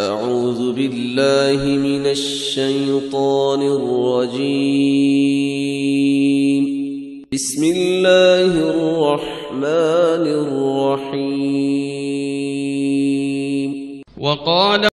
أعوذ بالله من الشيطان الرجيم. بسم الله الرحمن الرحيم. وقال